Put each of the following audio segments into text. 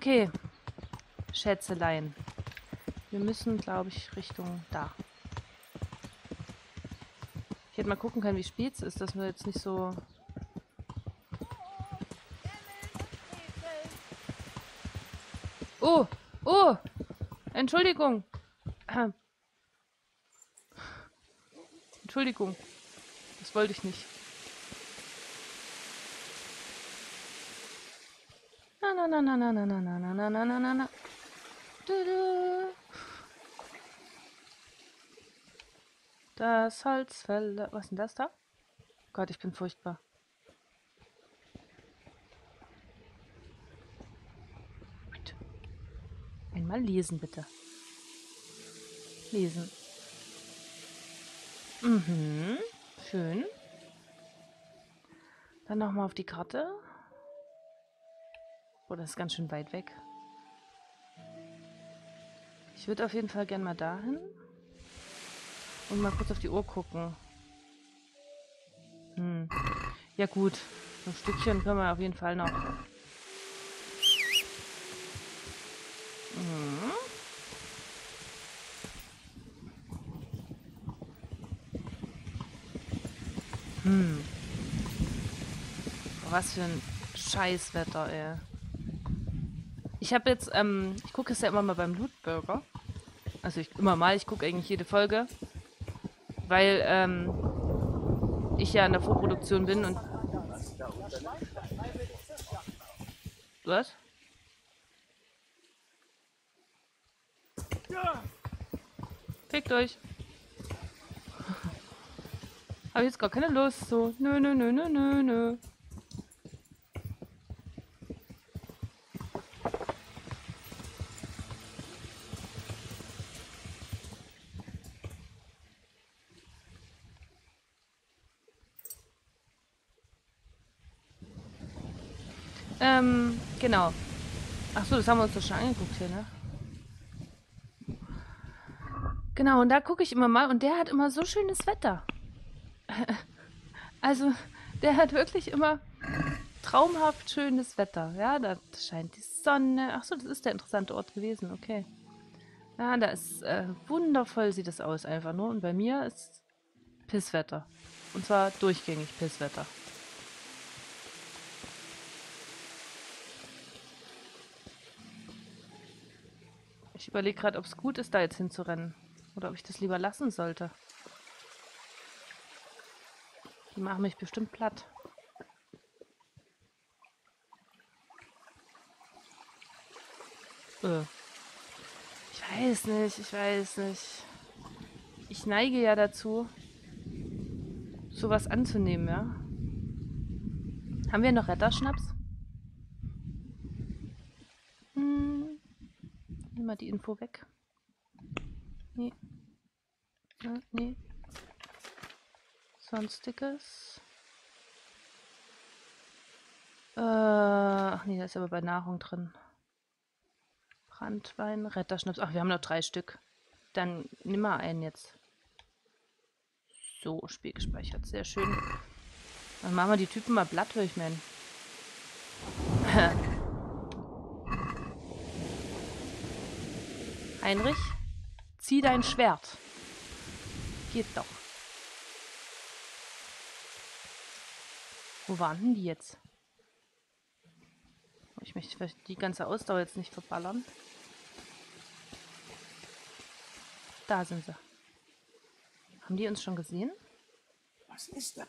Okay. Schätzelein. Wir müssen, glaube ich, Richtung da. Ich hätte mal gucken können, wie spät es ist, dass wir jetzt nicht so... Oh! Oh! Entschuldigung! Entschuldigung. Das wollte ich nicht. Na na na na na na na na na na na na. Das Holzfäller. Was ist denn das da? Gott, ich bin furchtbar. Einmal lesen, bitte. Lesen. Mhm. Schön. Dann nochmal auf die Karte. Oh, das ist ganz schön weit weg. Ich würde auf jeden Fall gerne mal dahin. Und mal kurz auf die Uhr gucken. Hm. Ja gut. Ein Stückchen können wir auf jeden Fall noch. Mhm. Hm. Was für ein Scheißwetter, ey. Ich habe jetzt, ähm, ich gucke es ja immer mal beim Lootburger. Also ich immer mal, ich gucke eigentlich jede Folge. Weil, ähm, ich ja in der Vorproduktion bin und. Was? Fickt euch. Habe jetzt gar keine Lust. So, nö, nö, nö, nö, nö, nö. Ähm, genau. Ach so, das haben wir uns doch schon angeguckt hier, ne? Genau, und da gucke ich immer mal und der hat immer so schönes Wetter. Also, der hat wirklich immer traumhaft schönes Wetter. Ja, da scheint die Sonne. Ach so, das ist der interessante Ort gewesen. Okay. Ja, da ist äh, wundervoll sieht es aus einfach nur. Und bei mir ist Pisswetter. Und zwar durchgängig Pisswetter. Ich überlege gerade, ob es gut ist, da jetzt hinzurennen. Oder ob ich das lieber lassen sollte. Die machen mich bestimmt platt. Äh. Ich weiß nicht, ich weiß nicht. Ich neige ja dazu, sowas anzunehmen, ja. Haben wir noch Retterschnaps? Hm. Nimm mal die Info weg. Nee. Ja, nee. Sonstiges. Äh, ach nee, da ist aber bei Nahrung drin. Brandwein, Retterschnaps. Ach, wir haben noch drei Stück. Dann nimm mal einen jetzt. So, Spiel gespeichert. Sehr schön. Dann machen wir die Typen mal blatt, würde ich meinen. Heinrich, zieh dein Schwert. Geht doch. Wo waren denn die jetzt? Ich möchte die ganze Ausdauer jetzt nicht verballern. Da sind sie. Haben die uns schon gesehen? Was ist da?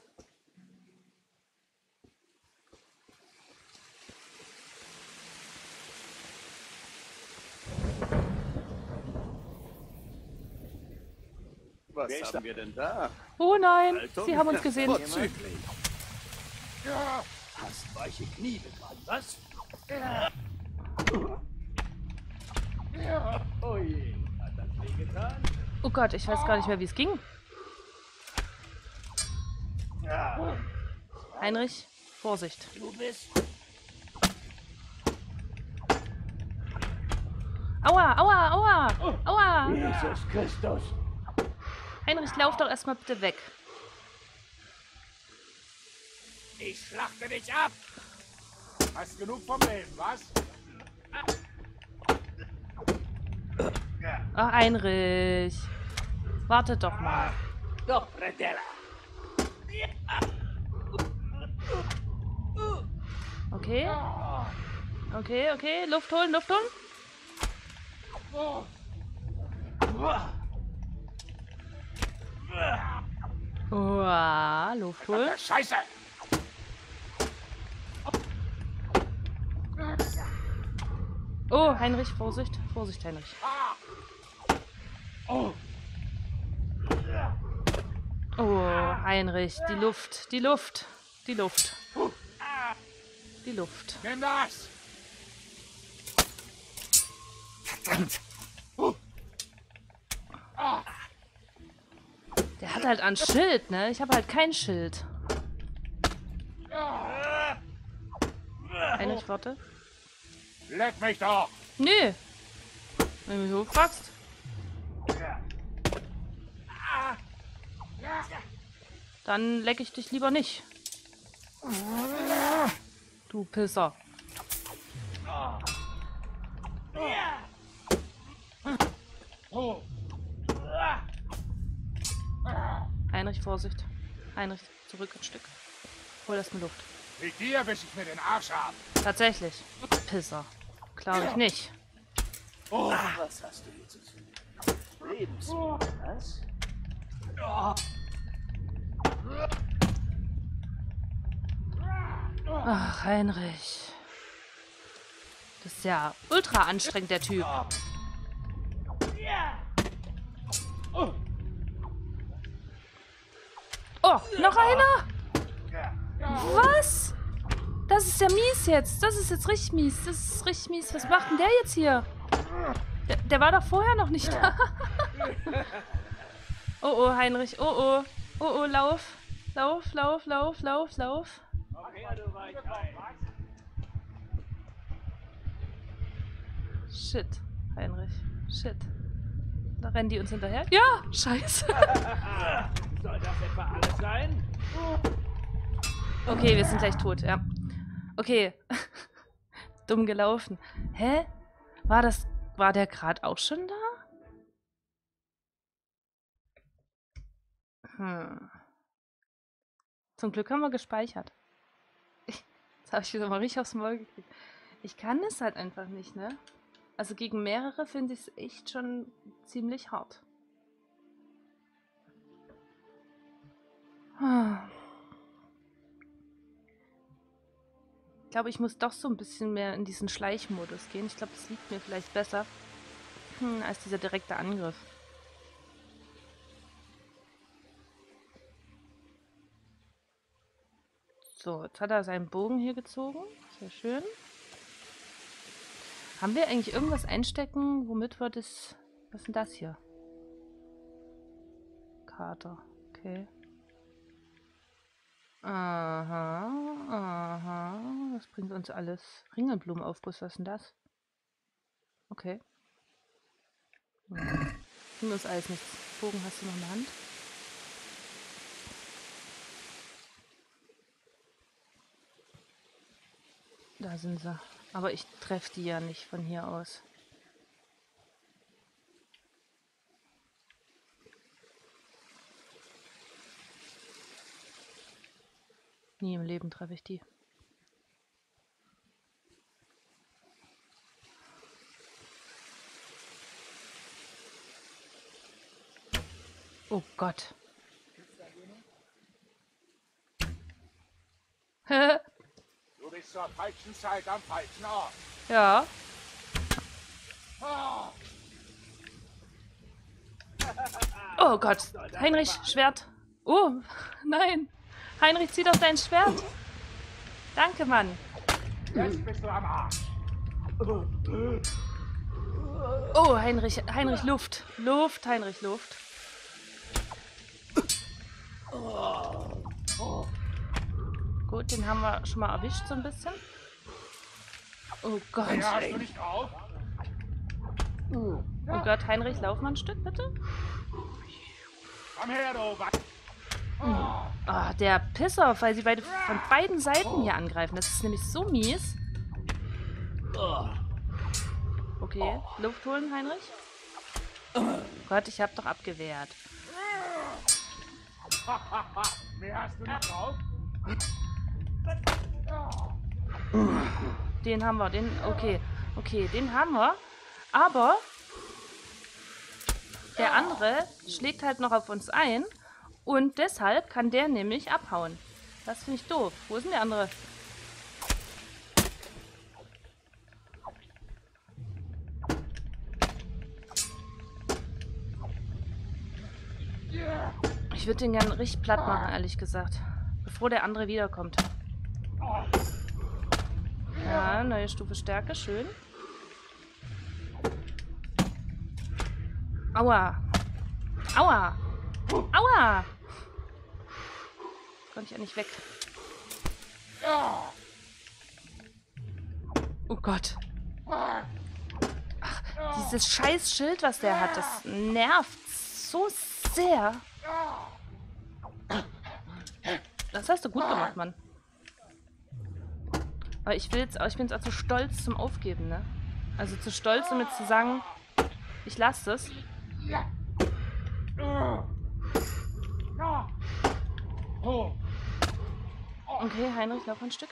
Was haben wir denn da? Oh nein, Haltung. sie haben uns gesehen. Vorzüglich. Ja, hast weiche Knie bekommen, was? Ja. Oh je, hat das wehgetan? Oh Gott, ich weiß gar nicht mehr, wie es ging. Ja, Heinrich, Vorsicht. du bist. Aua, aua, aua, aua. Jesus Christus. Heinrich, lauf doch erstmal bitte weg. Ich schlachte dich ab. Hast genug vom Leben, was? Ach, Heinrich. Warte doch mal. Doch, Bretella. Okay. Okay, okay. Luft holen, Luft holen. Uah, Luft holen. Scheiße! Oh, Heinrich, Vorsicht. Vorsicht, Heinrich. Oh, Oh, Heinrich, die Luft, die Luft, die Luft. Die Luft. nimm das! Der hat halt ein Schild, ne? Ich habe halt kein Schild. Heinrich, warte. Leck mich doch! Nö. Wenn du mich so fragst. Dann leck ich dich lieber nicht. Du Pisser. Oh, Heinrich, Vorsicht. Heinrich, zurück ein Stück. Hol erst mal Luft. mit dir wisch ich mir den Arsch ab. Tatsächlich. Pisser. Glaube ich nicht. Was hast du hier zu tun? Lebensmittel, was? Ach, Heinrich. Das ist ja ultra anstrengend, der Typ. Oh, noch einer? Was? Das ist ja mies jetzt. Das ist jetzt richtig mies. Das ist richtig mies. Was macht denn der jetzt hier? Der, der war doch vorher noch nicht da. oh, oh, Heinrich. Oh, oh. Oh, oh, lauf. Lauf, lauf, lauf, lauf, lauf. Shit, Heinrich. Shit. Da rennen die uns hinterher. Ja, scheiße. Soll das etwa alles sein? Okay, wir sind gleich tot, ja. Okay. Dumm gelaufen. Hä? War das. War der gerade auch schon da? Hm. Zum Glück haben wir gespeichert. Jetzt habe ich wieder mal richtig aufs Maul gekriegt. Ich kann es halt einfach nicht, ne? Also gegen mehrere finde ich es echt schon ziemlich hart. Ich glaube, ich muss doch so ein bisschen mehr in diesen Schleichmodus gehen. Ich glaube, das liegt mir vielleicht besser hm, als dieser direkte Angriff. So, jetzt hat er seinen Bogen hier gezogen. Sehr schön. Haben wir eigentlich irgendwas einstecken, womit wir das... Was ist denn das hier? Kater. Okay. Aha, aha. Das bringt uns alles. Ringelblumenaufguss, was ist denn das? Okay. Hm. Bringt uns alles nichts. Bogen hast du noch in der Hand? Da sind sie. Aber ich treffe die ja nicht von hier aus. Nie im Leben treffe ich die. Oh Gott. Du bist zur falschen Zeit am falschen Ort. ja. Ah, Oh Gott. Heinrich, Schwert. Oh, nein. Heinrich, zieh doch dein Schwert. Danke, Mann. Jetzt bist du am Arsch. Oh, Heinrich, Heinrich, Luft. Luft, Heinrich, Luft. Gut, den haben wir schon mal erwischt so ein bisschen. Oh Gott. Ja, hast du nicht auf? Oh Gott, Heinrich, lauf mal ein Stück, bitte. Komm her, du Ah, der Pisser, weil sie beide von beiden Seiten hier angreifen. Das ist nämlich so mies. Okay, Luft holen, Heinrich. Gott, ich hab doch abgewehrt. Mehr hast du noch drauf? Den haben wir, den, okay. Okay, den haben wir. Aber der andere schlägt halt noch auf uns ein und deshalb kann der nämlich abhauen. Das finde ich doof. Wo ist denn der andere? Ich würde den gerne richtig platt machen, ehrlich gesagt. Bevor der andere wiederkommt. Ja, neue Stufe Stärke, schön. Aua. Aua. Aua. Konnte ich ja nicht weg. Oh Gott. Ach, dieses scheiß Schild, was der hat, das nervt so sehr. Das hast du gut gemacht, Mann. Aber ich will jetzt, ich bin jetzt auch zu stolz zum Aufgeben, ne? Also zu stolz, um jetzt zu sagen, ich lasse das. Okay, Heinrich, lauf ein Stück.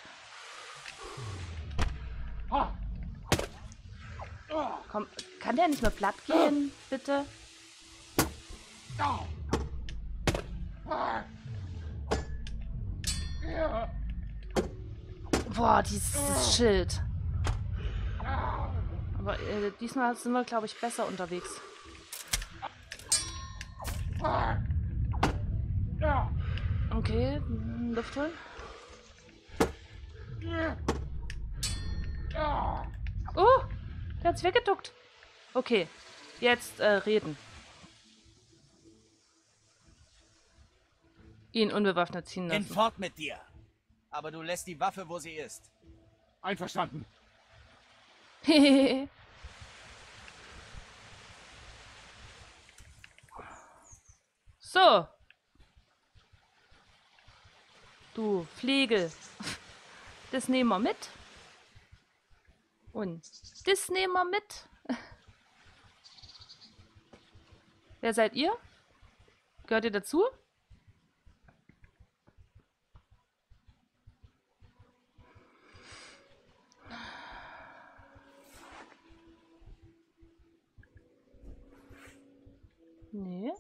Komm, kann der nicht mehr platt gehen, bitte? Boah, dieses, Schild. Aber äh, diesmal sind wir, glaube ich, besser unterwegs. Okay, Luft holen. Oh, der hat's weggeduckt. Okay, jetzt äh, reden. Ihn unbewaffnet ziehen lassen. fort mit dir. Aber du lässt die Waffe, wo sie ist. Einverstanden. so. Du Fliegel. Das nehmen wir mit. Und das nehmen wir mit. Wer seid ihr? Gehört ihr dazu? Nee.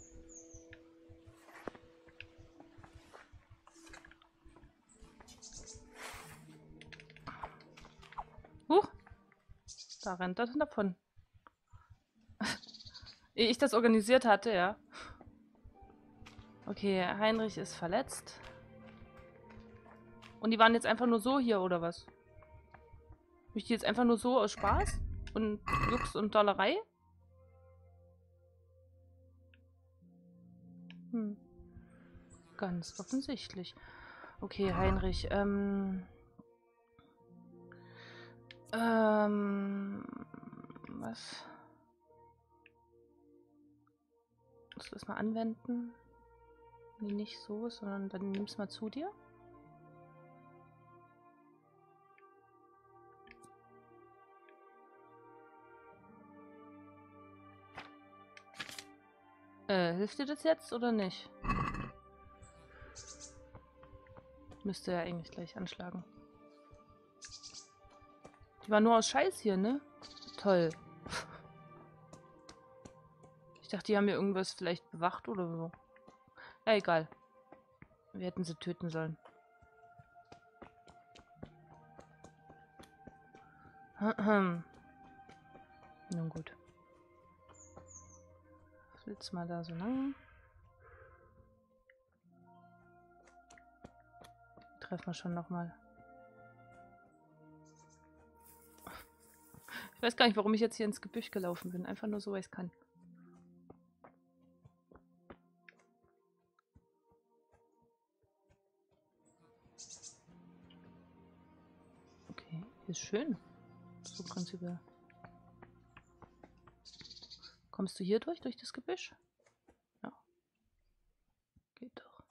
Da rennt er davon. Ehe ich das organisiert hatte, ja. Okay, Heinrich ist verletzt. Und die waren jetzt einfach nur so hier, oder was? Hab ich die jetzt einfach nur so aus Spaß? Und Jux und Dollerei? Hm. Ganz offensichtlich. Okay, Heinrich, ähm... Ähm... Was? Musst du das mal anwenden? Nee, nicht so, sondern dann nimm's mal zu dir. Äh, hilft dir das jetzt oder nicht? Müsste ja eigentlich gleich anschlagen. Die war nur aus Scheiß hier, ne? Toll. Ich dachte, die haben mir irgendwas vielleicht bewacht oder so. Ja, egal. Wir hätten sie töten sollen. Nun gut. Jetzt mal da so lang. Treffen wir schon nochmal. Ich weiß gar nicht, warum ich jetzt hier ins Gebüsch gelaufen bin. Einfach nur so, weil ich es kann. Okay, hier ist schön. So prinzipiell. Kommst du hier durch, durch das Gebüsch? Ja. Geht doch.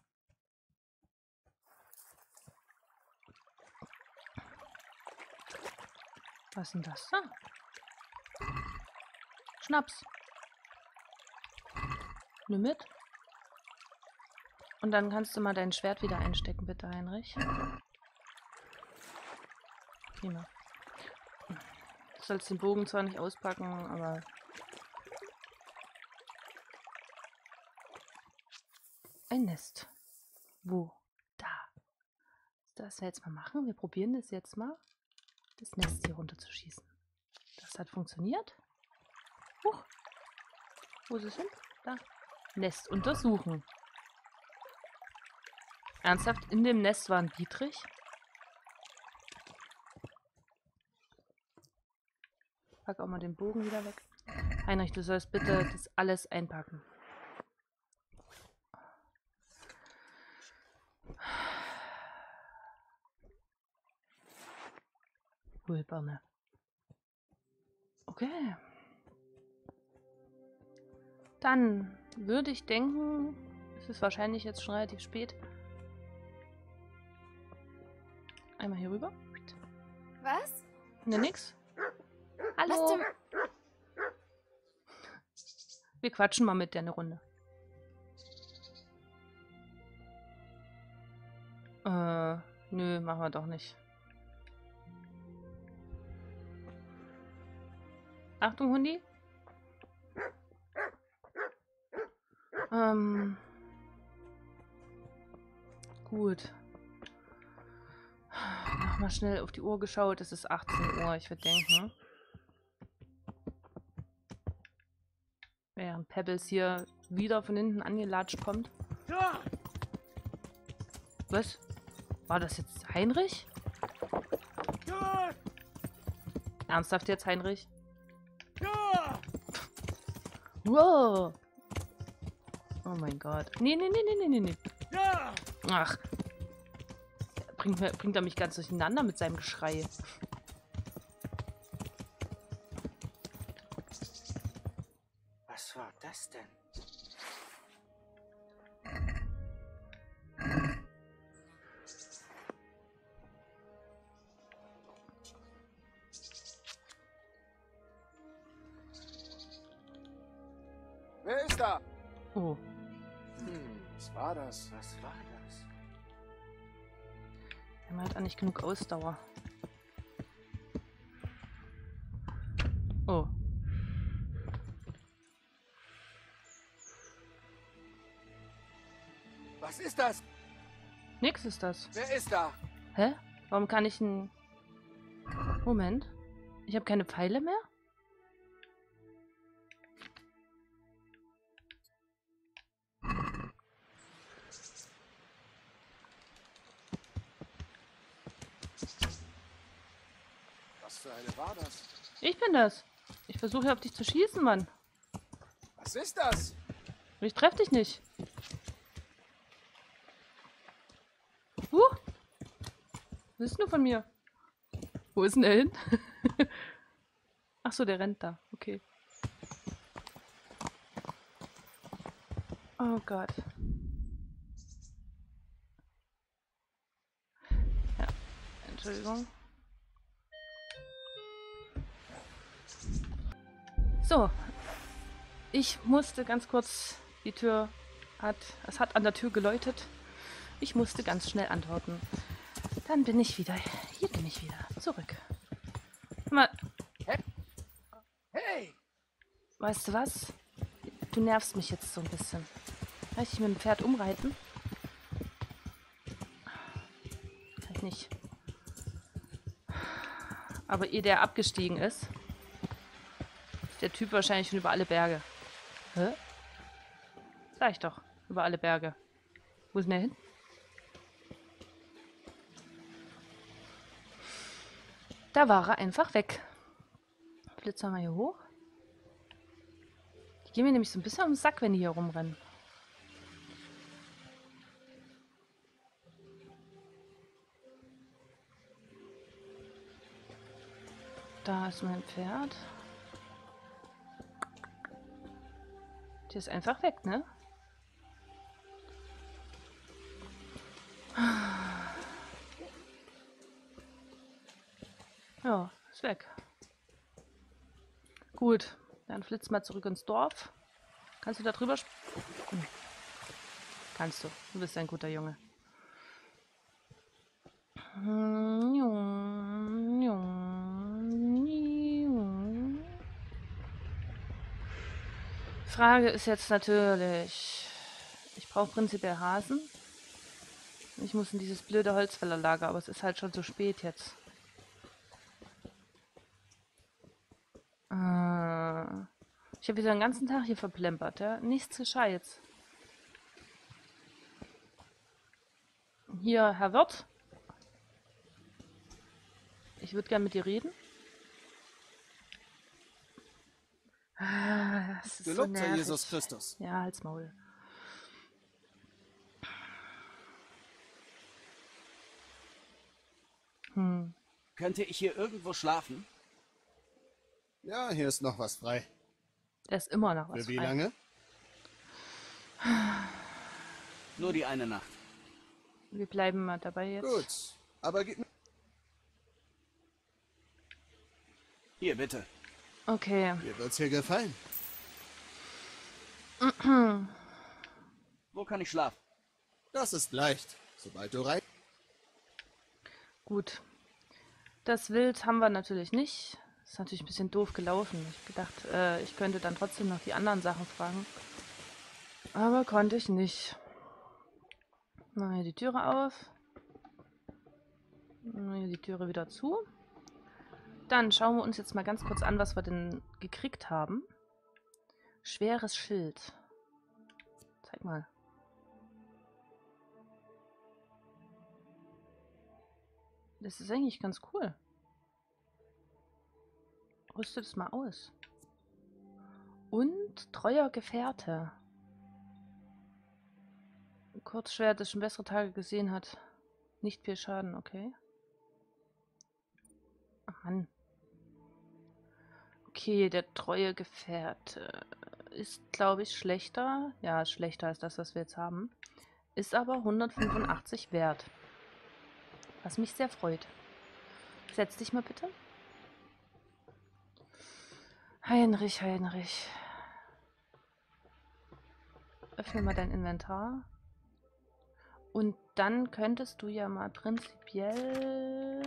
Was ist denn das? Ah. Schnaps. Nimm mit. Und dann kannst du mal dein Schwert wieder einstecken, bitte, Heinrich. Prima. Du sollst den Bogen zwar nicht auspacken, aber... Ein Nest. Wo? Da. Das wir jetzt mal machen. Wir probieren das jetzt mal, das Nest hier runterzuschießen. Das hat funktioniert. Huch. Wo ist es hin? Da. Nest untersuchen. Ernsthaft? In dem Nest war ein Dietrich? Pack auch mal den Bogen wieder weg. Heinrich, du sollst bitte das alles einpacken. Ölbirne. Okay. Dann würde ich denken, es ist wahrscheinlich jetzt schon relativ spät. Einmal hier rüber. Was? Ne, nix. Hallo. Wir quatschen mal mit der eine Runde. Äh, nö, machen wir doch nicht. Achtung, Hundi. Ähm. Gut. Nochmal schnell auf die Uhr geschaut. Es ist 18 Uhr, ich würde denken. Während Pebbles hier wieder von hinten angelatscht kommt. Was? War das jetzt Heinrich? Ernsthaft jetzt, Heinrich? Wow! Oh mein Gott. Nee, nee, nee, nee, nee, nee, nee. Ach. Bringt, bringt er mich ganz durcheinander mit seinem Geschrei. Ausdauer. Oh. Was ist das? Nix ist das. Wer ist da? Hä? Warum kann ich ein... Moment. Ich habe keine Pfeile mehr? Ich bin das. Ich versuche auf dich zu schießen, Mann. Was ist das? Ich treff dich nicht. Huh? Was ist denn du von mir? Wo ist denn der hin? Ach so, der rennt da. Okay. Oh Gott. Ja, Entschuldigung. So, ich musste ganz kurz, die Tür hat, es hat an der Tür geläutet. Ich musste ganz schnell antworten. Dann bin ich wieder, hier bin ich wieder, zurück. Mal, Hey! weißt du was? Du nervst mich jetzt so ein bisschen. Kann ich dich mit dem Pferd umreiten? Kann ich nicht. Aber ehe der abgestiegen ist, ist der Typ wahrscheinlich schon über alle Berge. Hä? Sag ich doch, über alle Berge. Wo ist denn der hin? Da war er einfach weg. Flitzer mal hier hoch. Die gehen mir nämlich so ein bisschen am Sack, wenn die hier rumrennen. Da ist mein Pferd. Die ist einfach weg, ne? Ja, ist weg. Gut. Dann flitz mal zurück ins Dorf. Kannst du da drüber springen? Kannst du. Du bist ein guter Junge. Frage ist jetzt natürlich, ich brauche prinzipiell Hasen. Ich muss in dieses blöde Holzfällerlager, aber es ist halt schon zu spät jetzt. Äh, ich habe wieder den ganzen Tag hier verplempert, ja? Nichts Gescheites. Hier, Herr Wirt. Ich würde gerne mit dir reden. Ah, das ist so Gelobt sei. Jesus Christus. Ja, halt's Maul. Hm. Könnte ich hier irgendwo schlafen? Ja, hier ist noch was frei. Da ist immer noch was Für wie frei. lange? Nur die eine Nacht. Wir bleiben mal dabei jetzt. Gut. Aber gib mir. Hier, bitte. Okay. Dir wird's hier gefallen. Wo kann ich schlafen? Das ist leicht. Sobald du rein. Gut. Das Wild haben wir natürlich nicht. Ist natürlich ein bisschen doof gelaufen. Ich gedacht, äh, ich könnte dann trotzdem noch die anderen Sachen fragen. Aber konnte ich nicht. Machen wir die Türe auf. Machen wir die Türe wieder zu. Dann schauen wir uns jetzt mal ganz kurz an, was wir denn gekriegt haben. Schweres Schild. Zeig mal. Das ist eigentlich ganz cool. Rüstet es mal aus. Und treuer Gefährte. Kurzschwert, das schon bessere Tage gesehen hat. Nicht viel Schaden, okay. Ach Mann. Okay, der treue Gefährte ist, glaube ich, schlechter. Ja, schlechter als das, was wir jetzt haben. Ist aber 185 wert. Was mich sehr freut. Setz dich mal bitte. Heinrich, Heinrich. Öffne mal dein Inventar. Und dann könntest du ja mal prinzipiell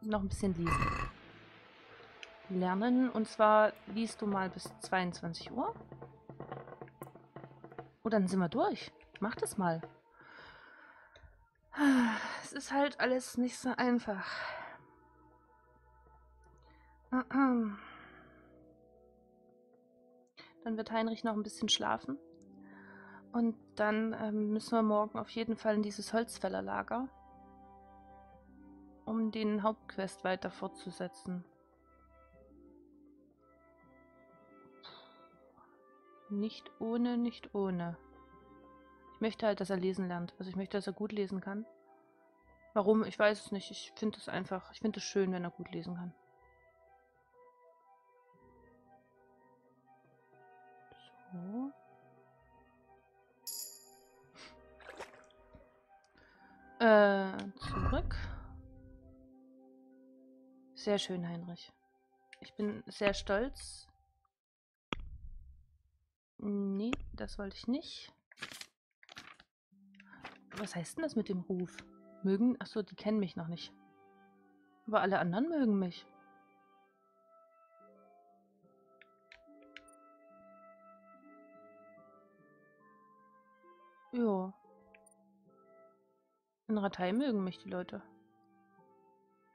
noch ein bisschen lesen. Lernen. Und zwar liest du mal bis 22 Uhr. Oh, dann sind wir durch. Mach das mal. Es ist halt alles nicht so einfach. Dann wird Heinrich noch ein bisschen schlafen. Und dann ähm, müssen wir morgen auf jeden Fall in dieses Holzfällerlager, um den Hauptquest weiter fortzusetzen. Nicht ohne, nicht ohne. Ich möchte halt, dass er lesen lernt. Also ich möchte, dass er gut lesen kann. Warum? Ich weiß es nicht. Ich finde es einfach, ich finde es schön, wenn er gut lesen kann. So. Äh, zurück. Sehr schön, Heinrich. Ich bin sehr stolz. Nee, das wollte ich nicht. Was heißt denn das mit dem Ruf? Mögen? Achso, die kennen mich noch nicht. Aber alle anderen mögen mich. Jo. In Ratei mögen mich die Leute.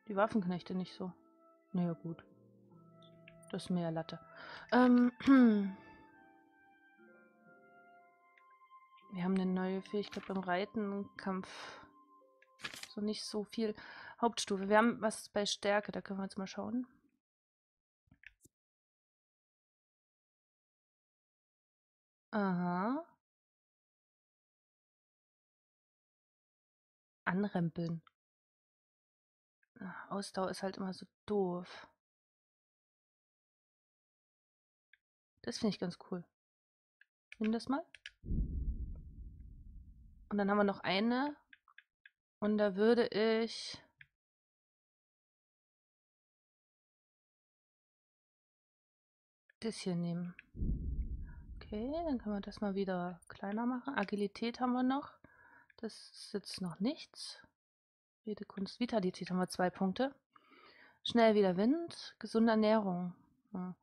Die Waffenknechte nicht so. Naja, gut. Das ist ja Latte. Ähm, wir haben eine neue Fähigkeit beim Reiten, Kampf. So nicht so viel. Hauptstufe. Wir haben was bei Stärke, da können wir jetzt mal schauen. Aha. Anrempeln. Ausdauer ist halt immer so doof. Das finde ich ganz cool. Nimm das mal. Und dann haben wir noch eine. Und da würde ich. das hier nehmen. Okay, dann können wir das mal wieder kleiner machen. Agilität haben wir noch. Das ist jetzt noch nichts. Redekunst, Vitalität haben wir zwei Punkte. Schnell wieder Wind, gesunde Ernährung. Ja.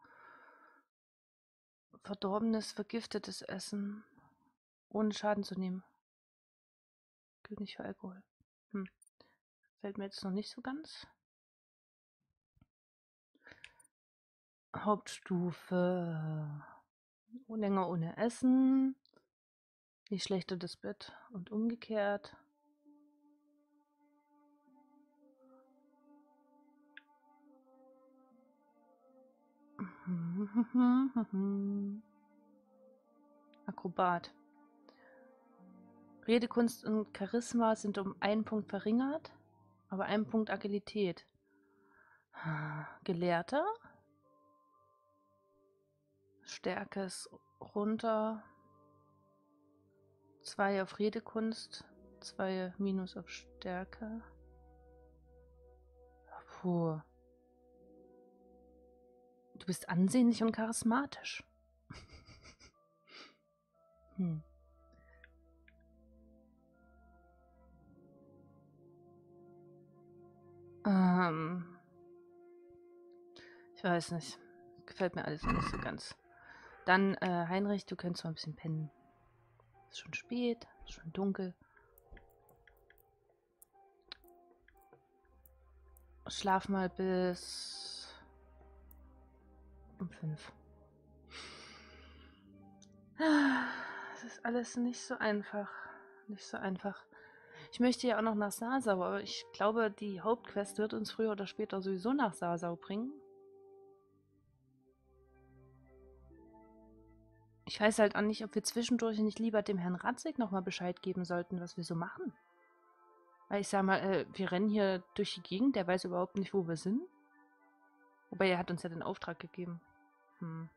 Verdorbenes, vergiftetes Essen. Ohne Schaden zu nehmen. Gilt nicht für Alkohol. Hm. Fällt mir jetzt noch nicht so ganz. Hauptstufe. Länger ohne Essen. Nicht schlechter das Bett und umgekehrt. Akrobat. Redekunst und Charisma sind um einen Punkt verringert, aber einen Punkt Agilität. Gelehrter. Stärke ist runter. Zwei auf Redekunst, zwei Minus auf Stärke. Puh. Du bist ansehnlich und charismatisch. hm. Ähm. Ich weiß nicht. Gefällt mir alles nicht so ganz. Dann, äh, Heinrich, du könntest mal ein bisschen pennen. Ist schon spät, ist schon dunkel. Schlaf mal bis um fünf. Es ist alles nicht so einfach. Nicht so einfach. Ich möchte ja auch noch nach Sasau, aber ich glaube, die Hauptquest wird uns früher oder später sowieso nach Sasau bringen. Ich weiß halt auch nicht, ob wir zwischendurch nicht lieber dem Herrn Ratzig nochmal Bescheid geben sollten, was wir so machen. Weil ich sag mal, äh, wir rennen hier durch die Gegend, der weiß überhaupt nicht, wo wir sind. Wobei er hat uns ja den Auftrag gegeben. Hm.